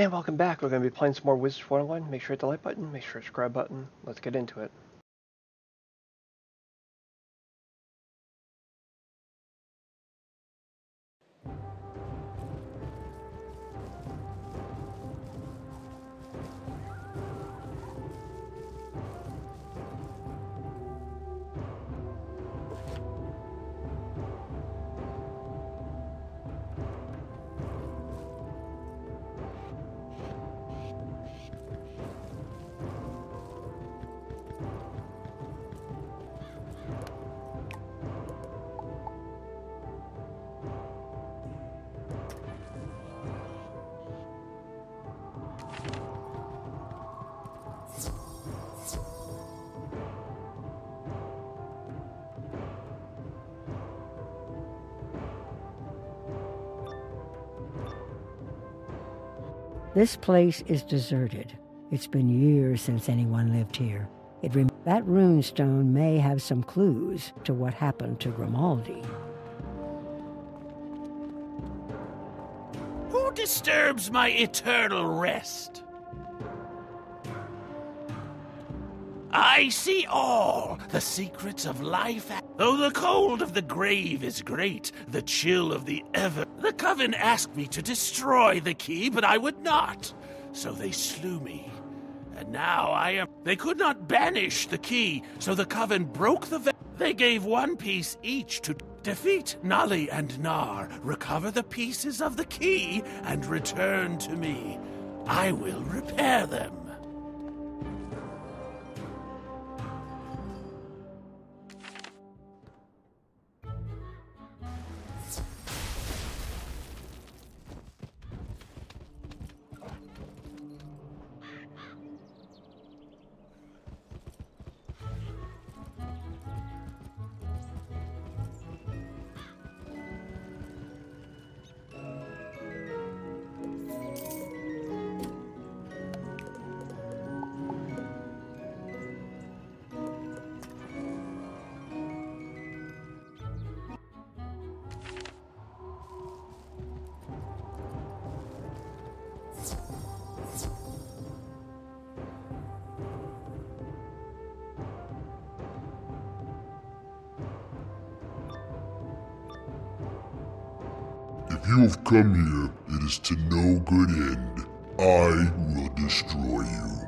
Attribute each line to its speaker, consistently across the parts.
Speaker 1: And welcome back. We're going to be playing some more Wizards 101. Make sure to hit the like button, make sure to subscribe button. Let's get into it.
Speaker 2: This place is deserted. It's been years since anyone lived here. It that runestone may have some clues to what happened to Grimaldi.
Speaker 3: Who disturbs my eternal rest? I see all the secrets of life. Though the cold of the grave is great, the chill of the ever. The coven asked me to destroy the key, but I would not. So they slew me. And now I am. They could not banish the key, so the coven broke the. Ve- they gave one piece each to defeat Nali and Nar, recover the pieces of the key, and return to me. I will repair them.
Speaker 4: You have come here, it is to no good end. I will destroy you.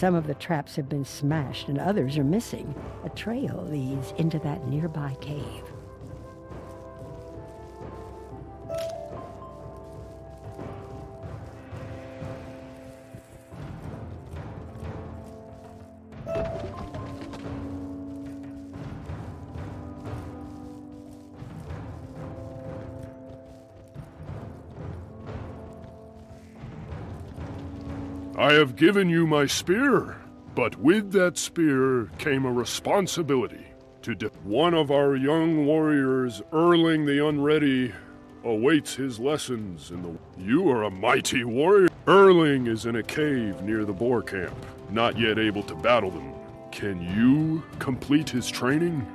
Speaker 2: Some of the traps have been smashed and others are missing. A trail leads into that nearby cave.
Speaker 5: I have given you my spear, but with that spear came a responsibility to de- one of our young warriors, Erling the Unready, awaits his lessons in the. You are a mighty warrior. Erling is in a cave near the boar camp, not yet able to battle them. Can you complete his training?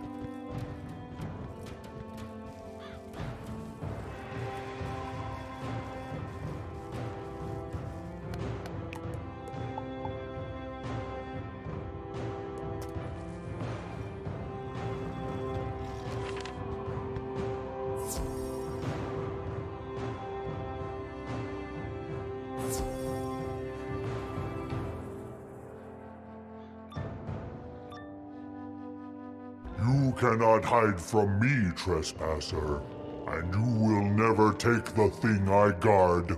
Speaker 6: Cannot hide from me, trespasser, and you will never take the thing I guard.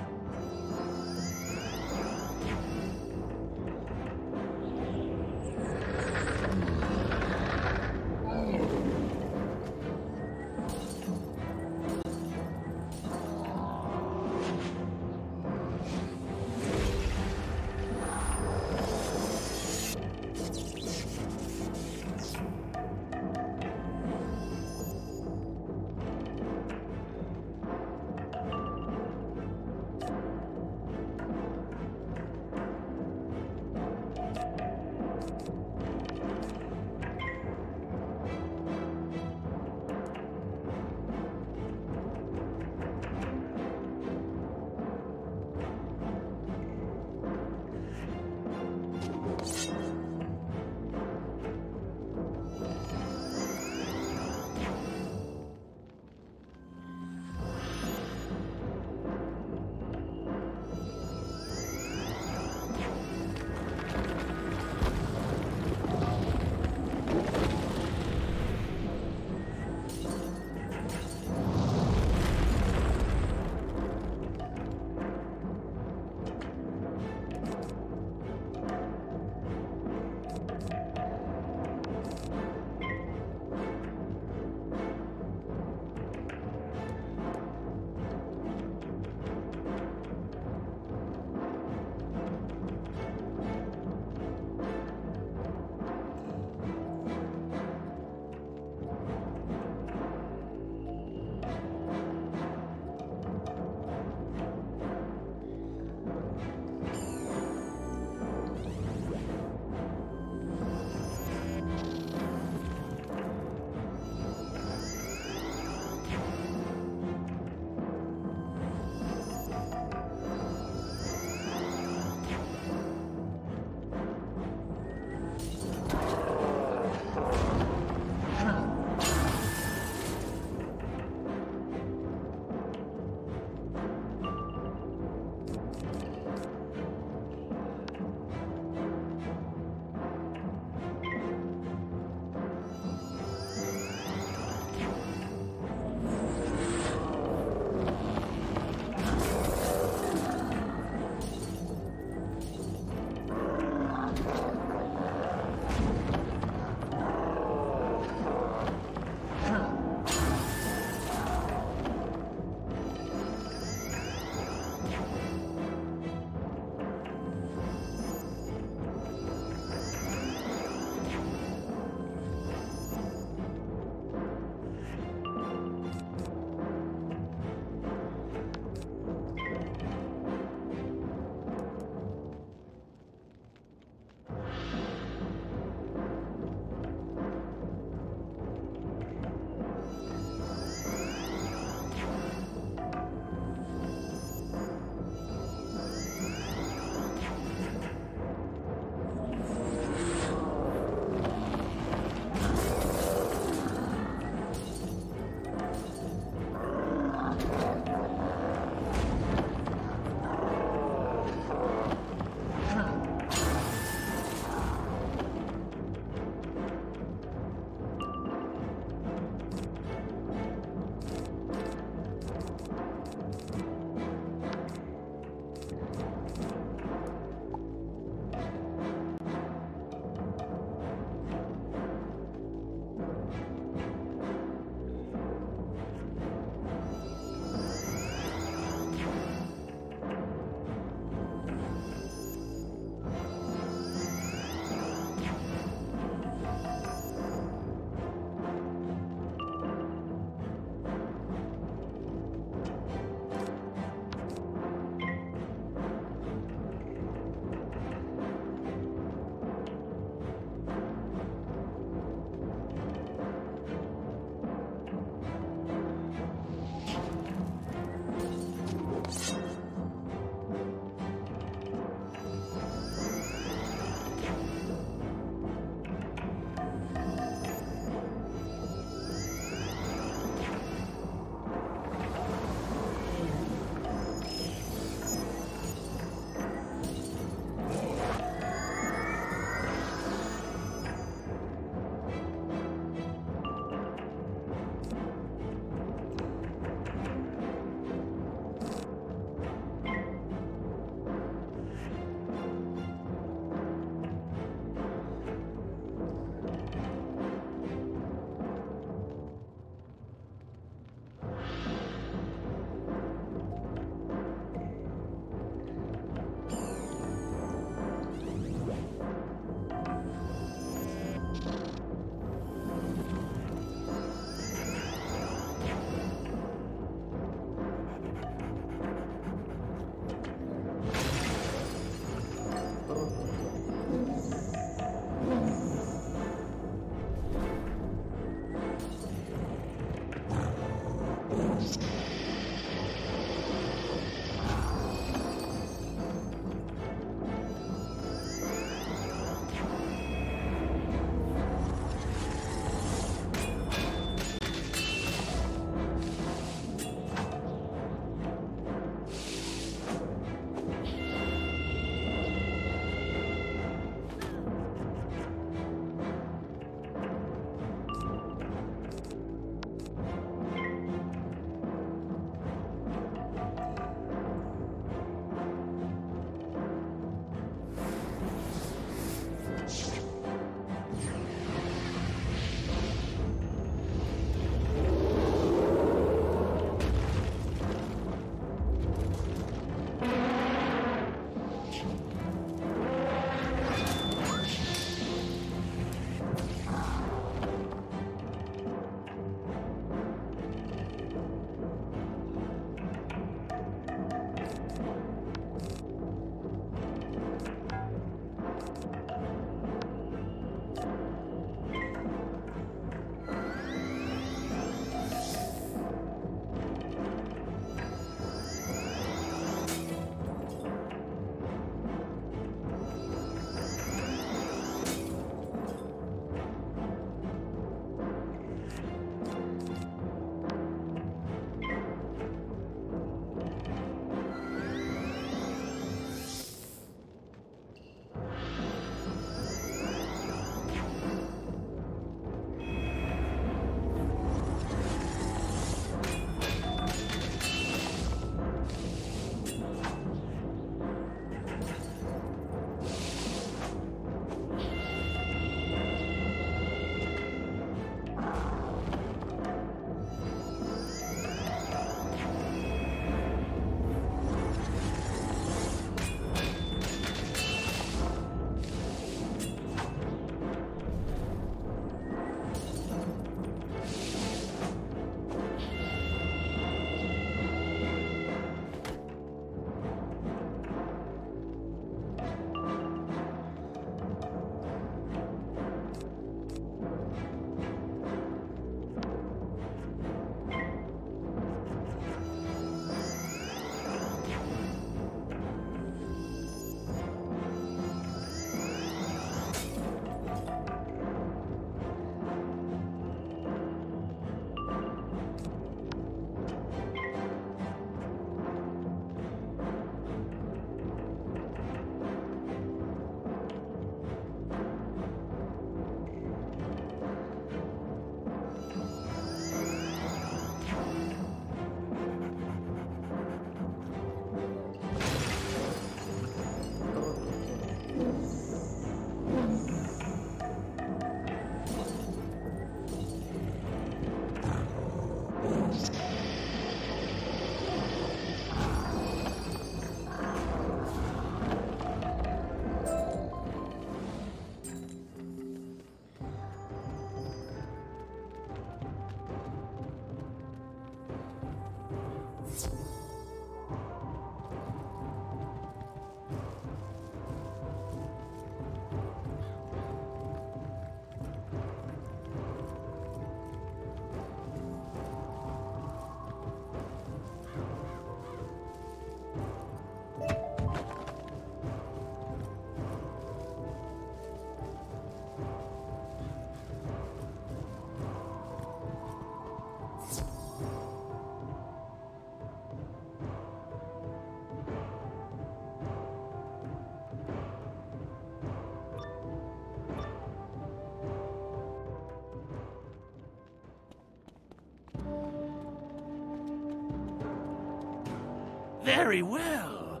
Speaker 3: Very well.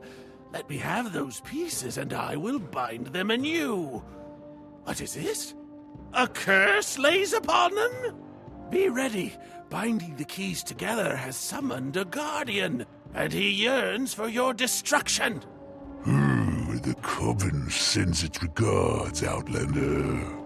Speaker 3: Let me have those pieces and I will bind them anew. What is this? A curse lays upon them? Be ready. Binding the keys together has summoned a guardian, and he yearns for your destruction.
Speaker 4: Hmm, the Coven sends its regards, Outlander.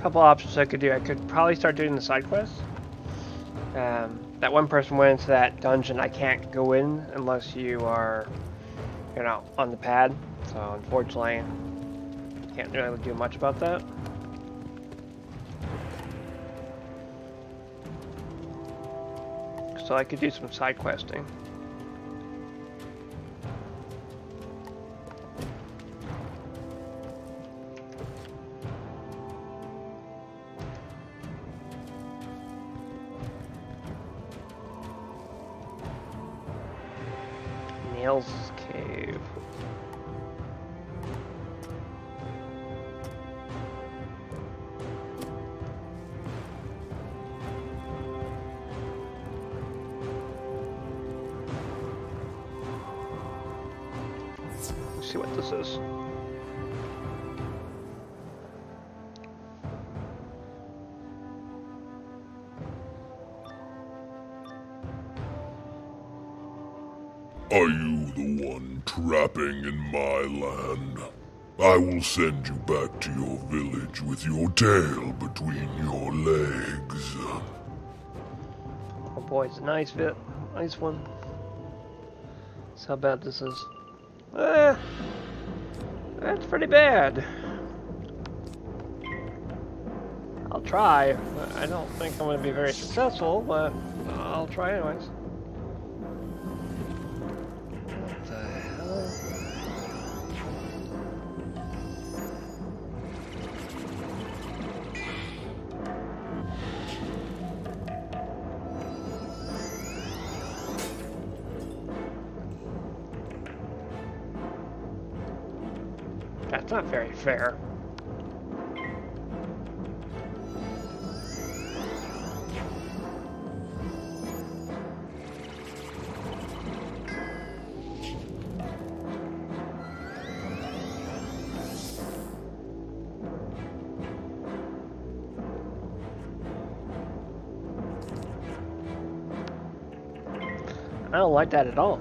Speaker 1: Couple options I could do. I could probably start doing the side quests. Um, that one person went into that dungeon. I can't go in unless you are, you know, on the pad. So unfortunately, can't really do much about that. So I could do some side questing.
Speaker 6: Send you back to your village with your tail between your legs.
Speaker 1: Oh boy, it's a nice bit. Nice one. That's how bad this is. Eh, that's pretty bad. I'll try. I don't think I'm going to be very successful, but I'll try anyways. That's not very fair. I don't like that at all.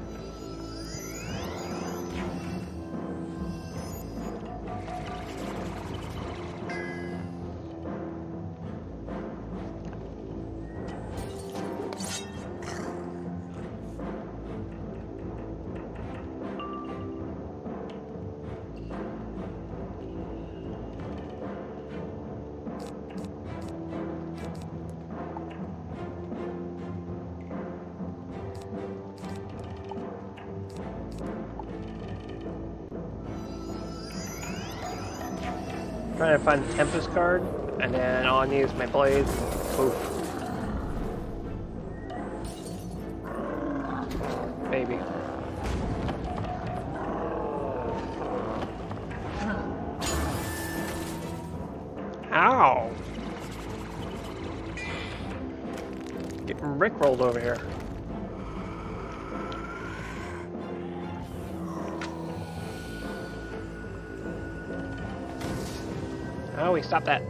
Speaker 1: Find the Tempest card, and then all I need is my blades. Poof. We that.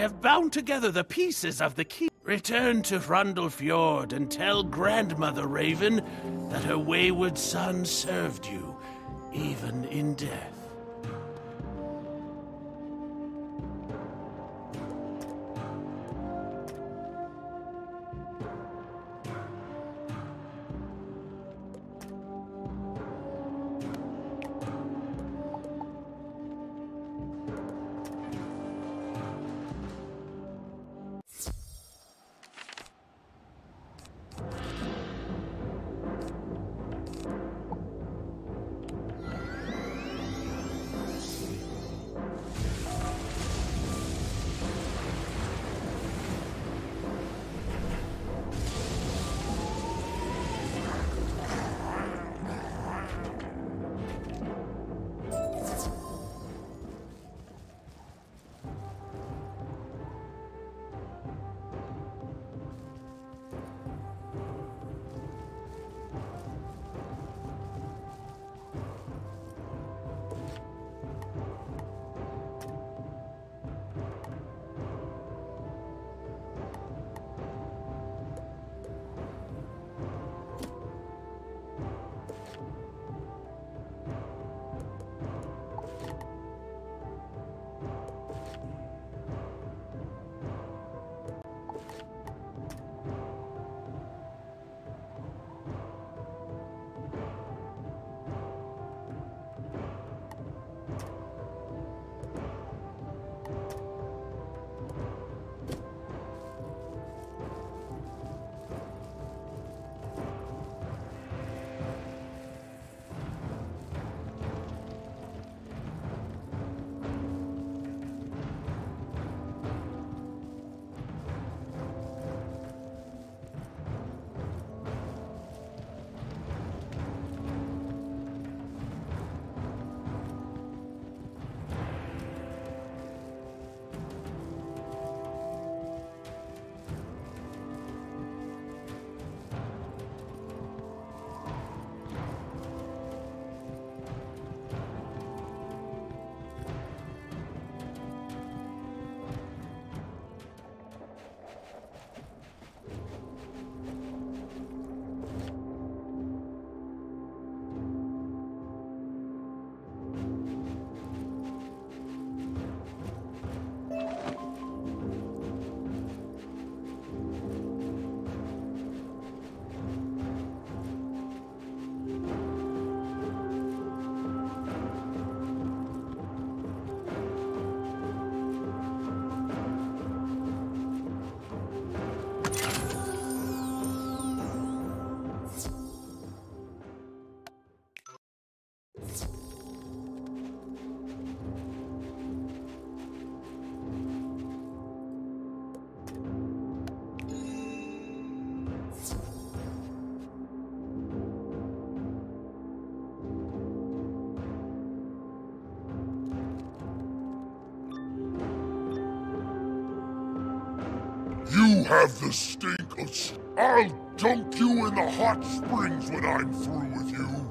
Speaker 3: Have bound together the pieces of the key. Return to Hrundle and tell Grandmother Raven that her wayward son served you, even in death.
Speaker 4: Have the stink of. I'll dunk you in the hot springs when I'm through with you.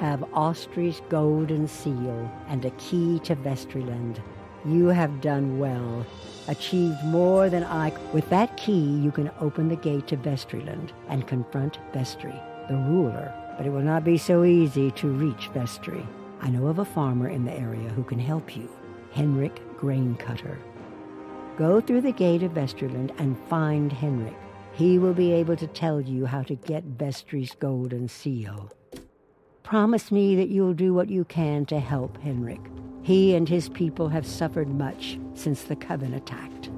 Speaker 2: Have Austri's golden seal and a key to Vestrilund. You have done well, achieved more than I. With that key, you can open the gate to Vestrilund and confront Vestri, the ruler. But it will not be so easy to reach Vestri. I know of a farmer in the area who can help you, Henrik Graincutter. Go through the gate of Vestrilund and find Henrik. He will be able to tell you how to get Vestri's golden seal. Promise me that you'll do what you can to help Henrik. He and his people have suffered much since the Coven attacked.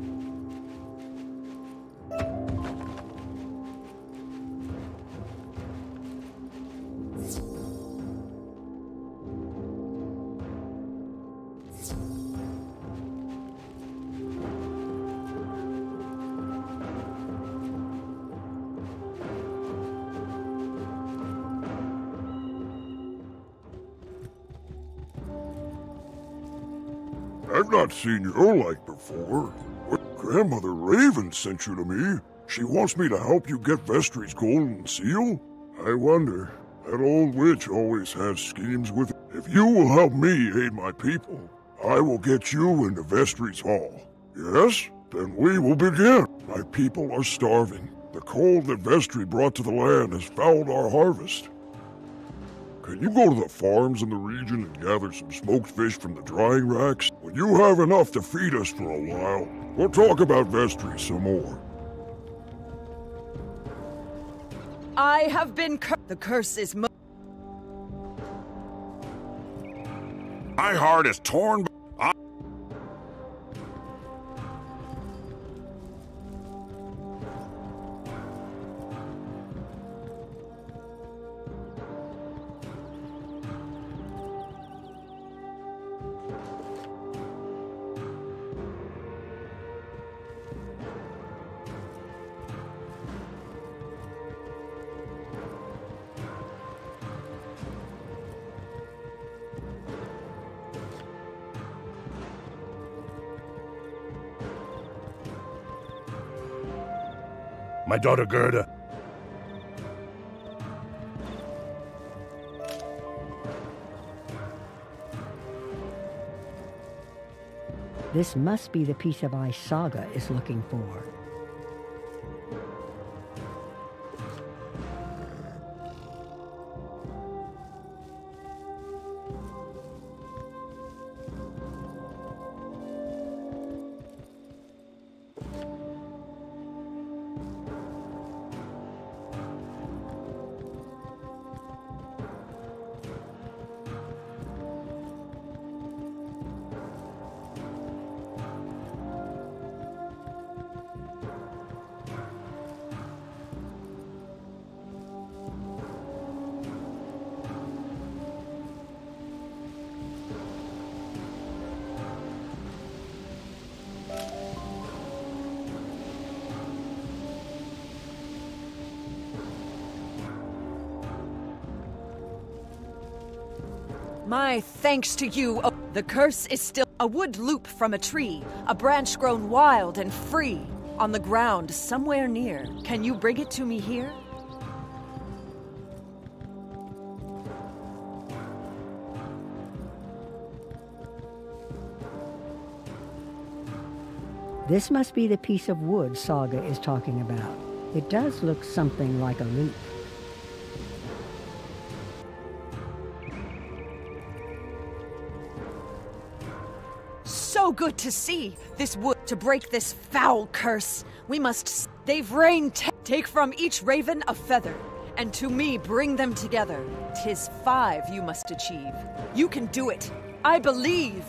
Speaker 4: I've not seen your like before. What grandmother Raven sent you to me? She wants me to help you get Vestri's golden seal? I wonder. That old witch always has schemes with If you will help me aid my people, I will get you into Vestri's hall. Yes? Then we will begin. My people are starving. The cold that Vestri brought to the land has fouled our harvest. Can you go to the farms in the region and gather some smoked fish from the drying racks? When you have enough to feed us for a while, we'll talk about Vestri some more.
Speaker 7: I have been cur- The curse is mo-
Speaker 4: My heart is torn.
Speaker 3: Daughter Gerda.
Speaker 2: This must be the piece of ice Saga is looking for.
Speaker 7: Thanks to you. Oh, the curse is still a wood loop from a tree, a branch grown wild and free, on the ground somewhere near. Can you bring it to me here?
Speaker 2: This must be the piece of wood Saga is talking about. It does look something like a loop.
Speaker 7: Good to see this wood to break this foul curse. We must. They've rained. T- take from each raven a feather, and to me bring them together. Tis five you must achieve. You can do it. I believe.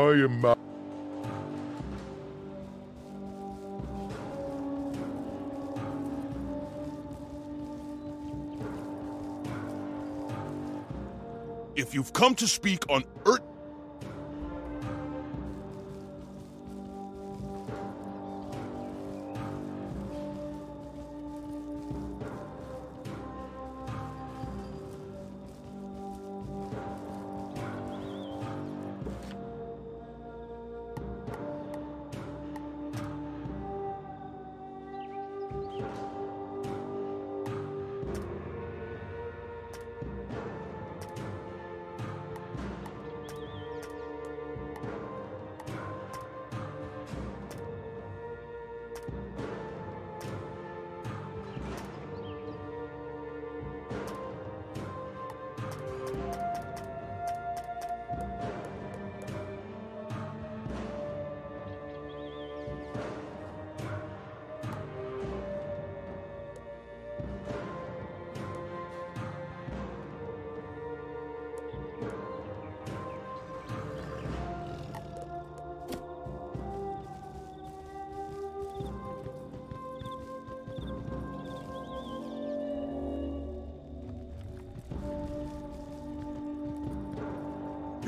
Speaker 4: I am
Speaker 8: If you've come to speak on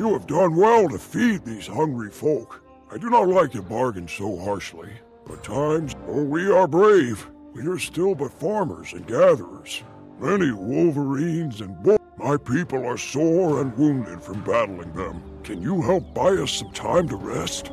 Speaker 4: You have done well to feed these hungry folk. I do not like to bargain so harshly, but times, oh, we are brave. We are still but farmers and gatherers. Many wolverines and bull. My people are sore and wounded from battling them. Can you help buy us some time to rest?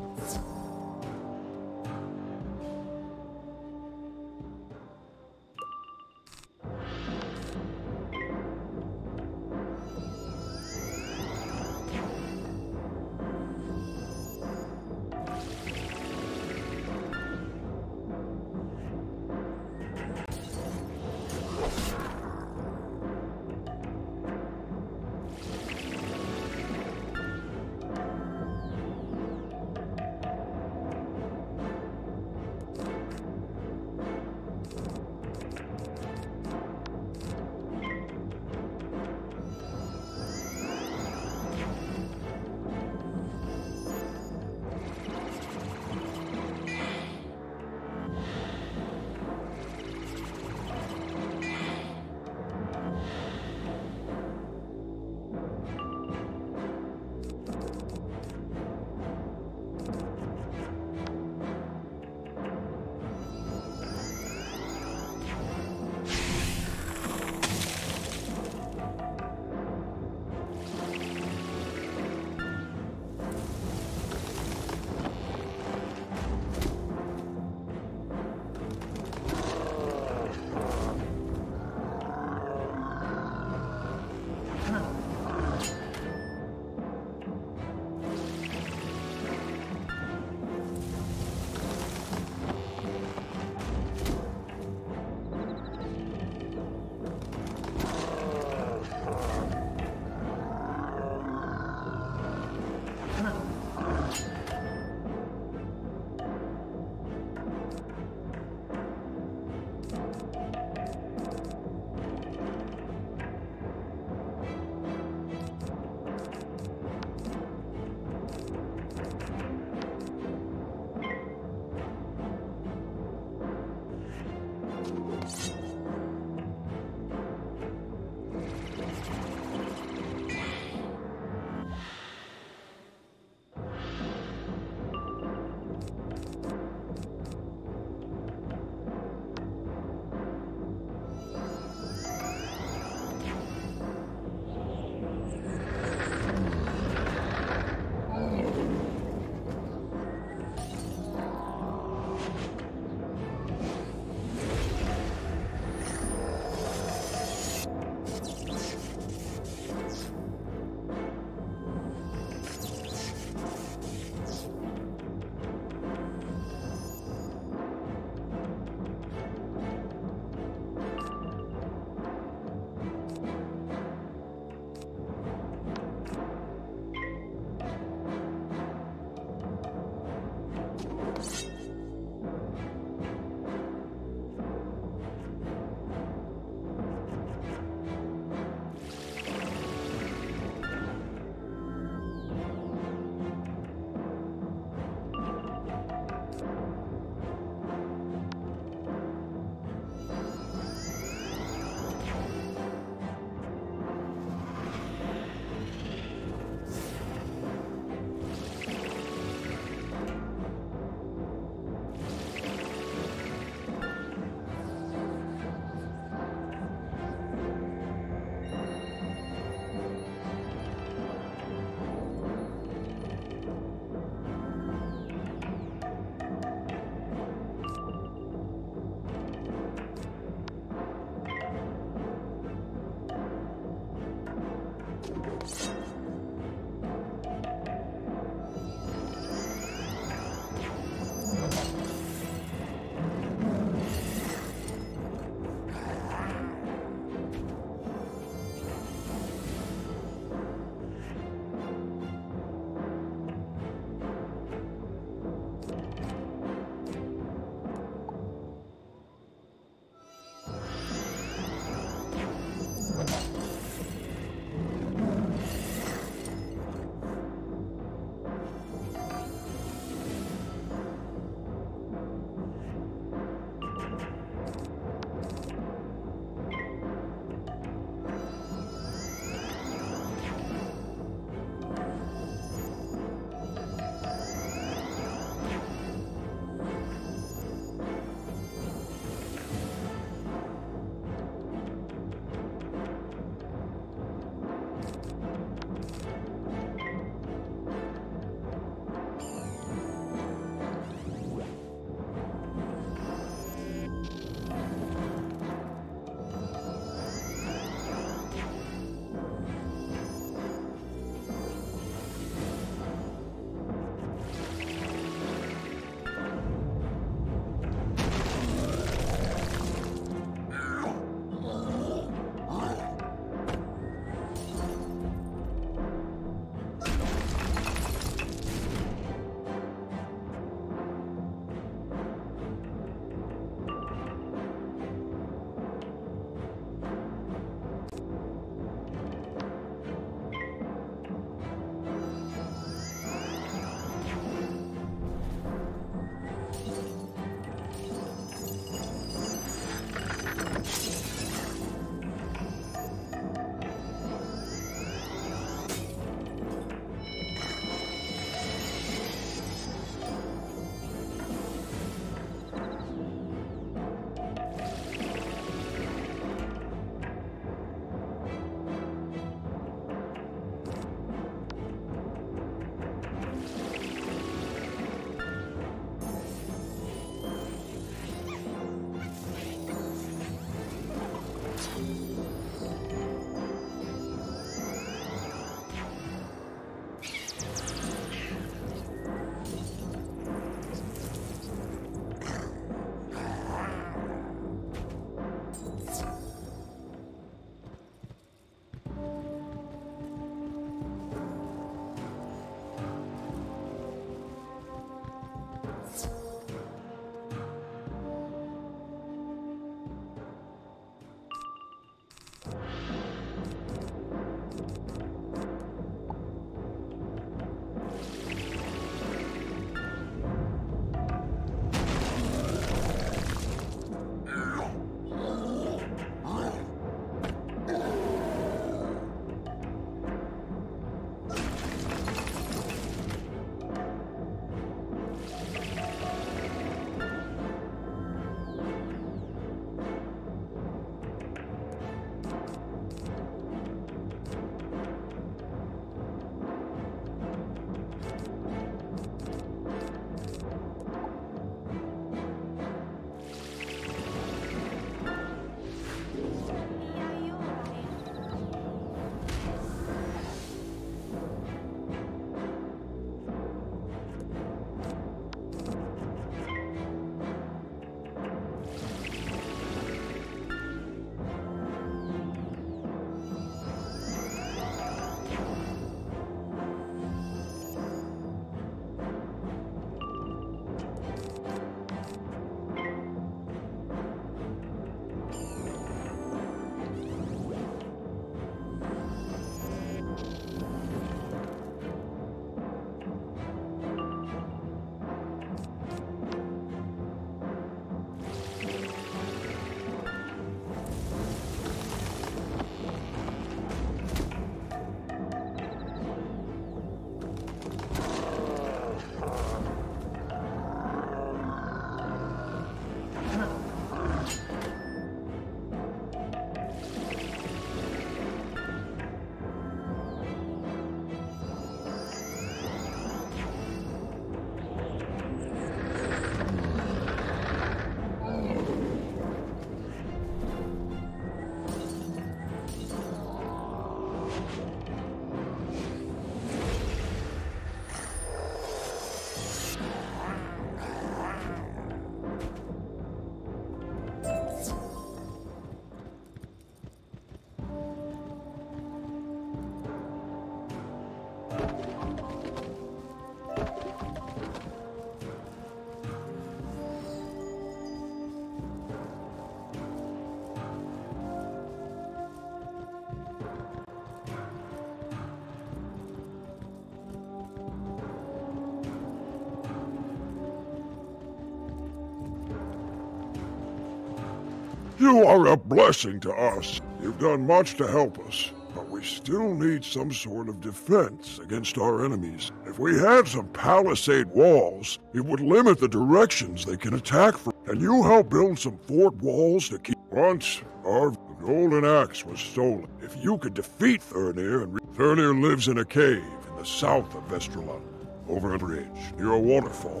Speaker 4: You are a blessing to us. You've done much to help us, but we still need some sort of defense against our enemies. If we had some palisade walls, it would limit the directions they can attack from. Can you help build some fort walls to keep... Once, our golden axe was stolen. If you could defeat Thurnir and... Thurnir lives in a cave in the south of Vestrilund, over a bridge, near a waterfall.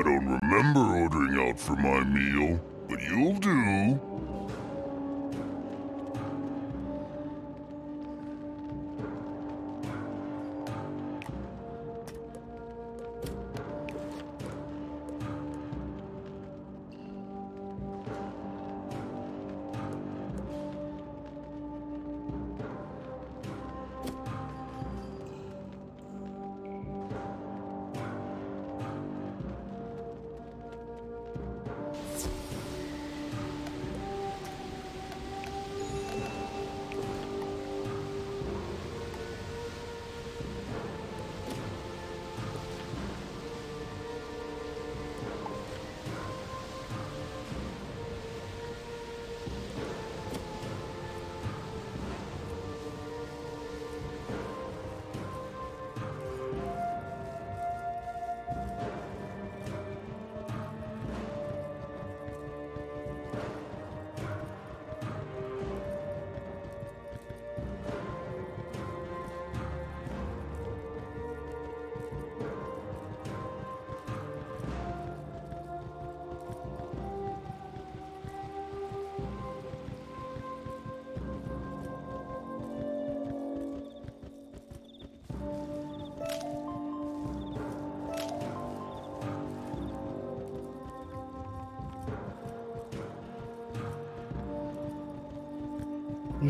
Speaker 4: I don't remember ordering out for my meal, but you'll do.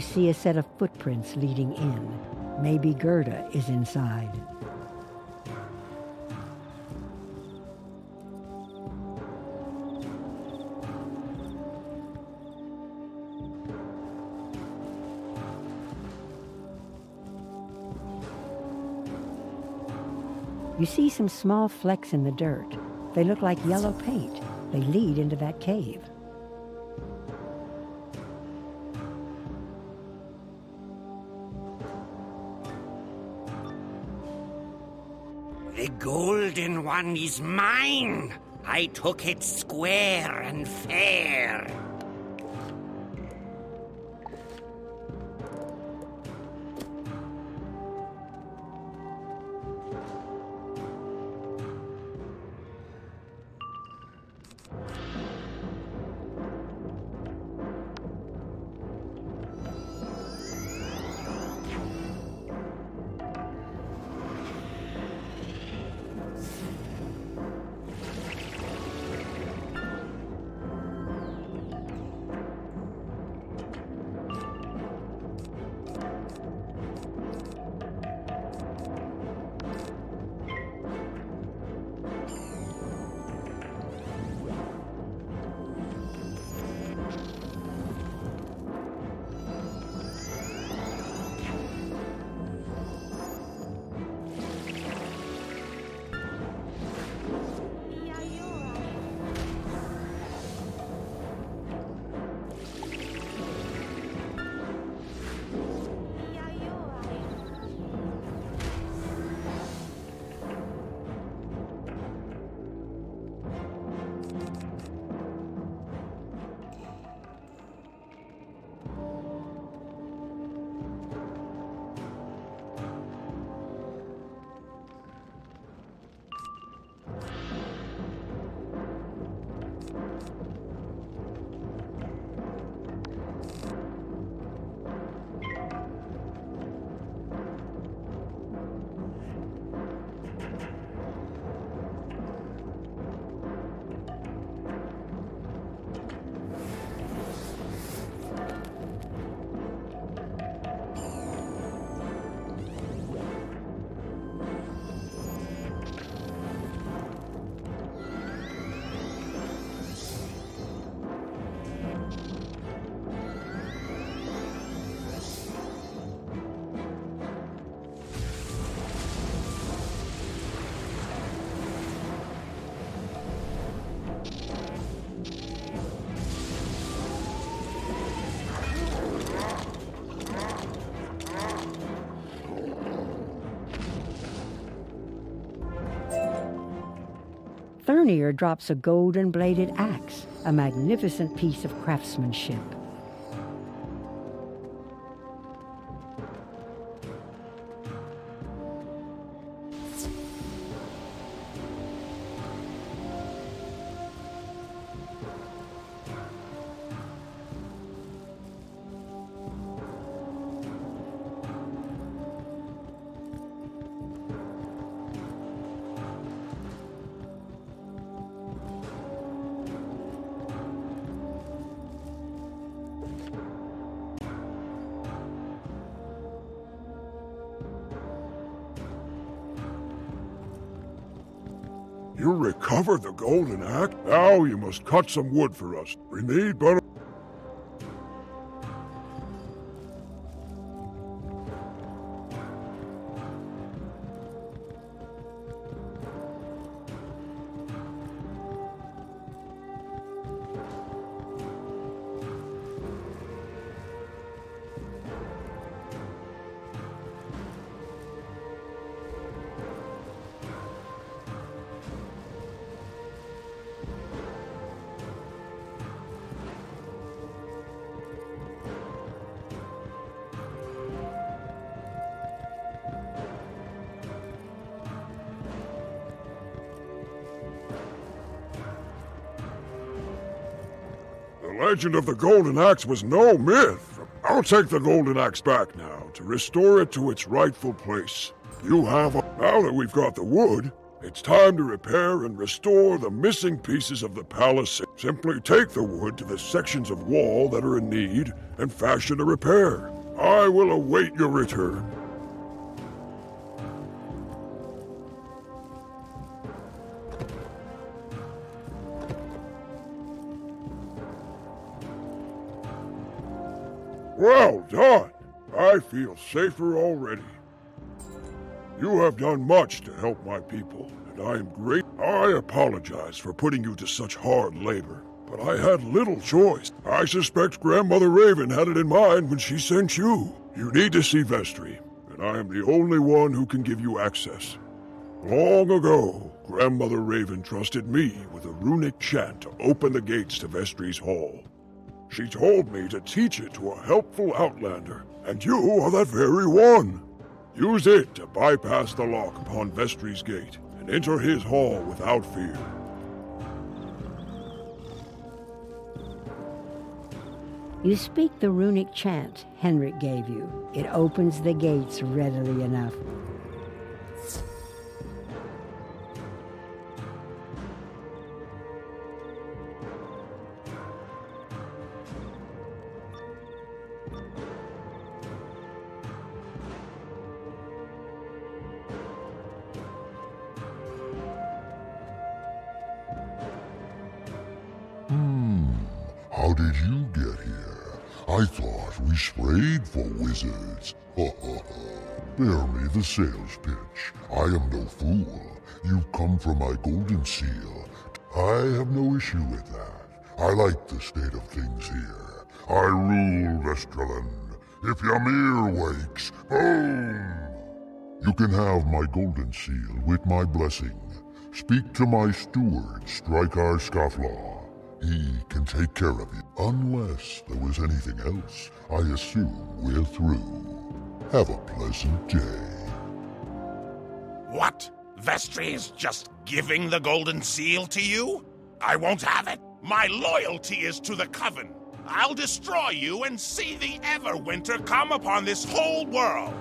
Speaker 2: You see a set of footprints leading in. Maybe Gerda is inside. You see some small flecks in the dirt. They look like yellow paint. They lead into that cave.
Speaker 9: One is mine. I took it square and fair.
Speaker 2: Drops a golden bladed axe, a magnificent piece of craftsmanship.
Speaker 4: You recovered the golden axe? Now you must cut some wood for us. We need but legend of the Golden Axe was no myth. I'll take the Golden Axe back now to restore it to its rightful place. You have a... Now that we've got the wood, it's time to repair and restore the missing pieces of the palace. Simply take the wood to the sections of wall that are in need and fashion a repair. I will await your return. Feel safer already. You have done much to help my people, and I am great. I apologize for putting you to such hard labor, but I had little choice. I suspect Grandmother Raven had it in mind when she sent you. You need to see Vestri, and I am the only one who can give you access. Long ago, Grandmother Raven trusted me with a runic chant to open the gates to Vestri's Hall. She told me to teach it to a helpful outlander, and you are that very one. Use it to bypass the lock upon Vestri's gate and enter his hall without fear.
Speaker 2: You speak the runic chant Henrik gave you. It opens the gates readily enough.
Speaker 6: Did you get here? I thought we sprayed for wizards. Ha ha ha. Bear me the sales pitch. I am no fool. You've come for my golden seal. I have no issue with that. I like the state of things here. I rule Vestrilund. If Ymir wakes, boom! You can have my golden seal with my blessing. Speak to my steward, Strykar Scofflaw. He can take care of you. Unless there was anything else, I assume we're through. Have a pleasant day.
Speaker 3: What? Vestri is just giving the golden seal to you? I won't have it. My loyalty is to the Coven. I'll destroy you and see the Everwinter come upon this whole world.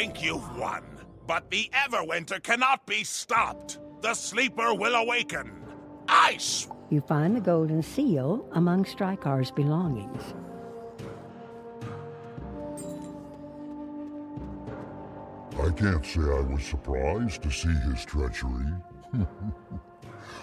Speaker 3: Think you've won, but the Everwinter cannot be stopped. The sleeper will awaken. Ice!
Speaker 2: You find the golden seal among Strykar's belongings.
Speaker 6: I can't say I was surprised to see his treachery.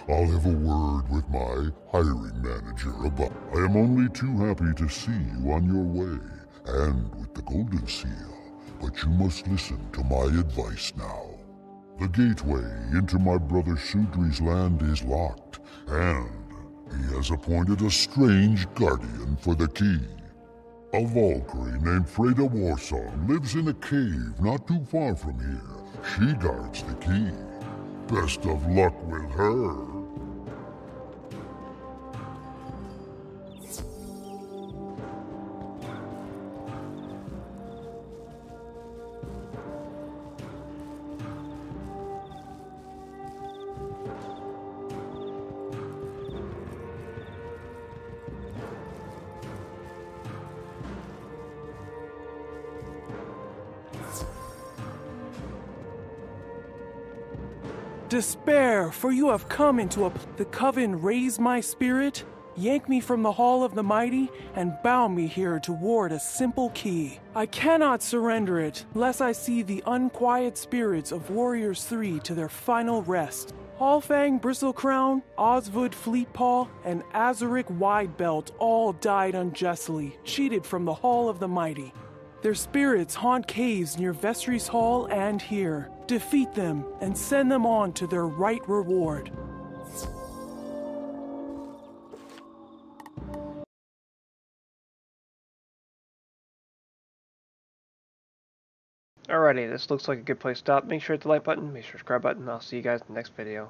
Speaker 6: I'll have a word with my hiring manager about. I am only too happy to see you on your way, and with the golden seal. But you must listen to my advice now. The gateway into my brother Sudri's land is locked, and he has appointed a strange guardian for the key. A Valkyrie named Freda Warsong lives in a cave not too far from here. She guards the key. Best of luck with her.
Speaker 10: Despair, for you have come into a. The coven raise my spirit, yank me from the hall of the mighty, and bound me here toward a simple key. I cannot surrender it, lest I see the unquiet spirits of Warriors Three to their final rest. Hallfang Bristlecrown, Oswood Fleetpaw, and Azuric Widebelt all died unjustly, cheated from the Hall of the Mighty. Their spirits haunt caves near Vestri's Hall and here. Defeat them and send them on to their right reward.
Speaker 1: Alrighty, this looks like a good place to stop. Make sure to hit the like button, make sure to subscribe button. I'll see you guys in the next video.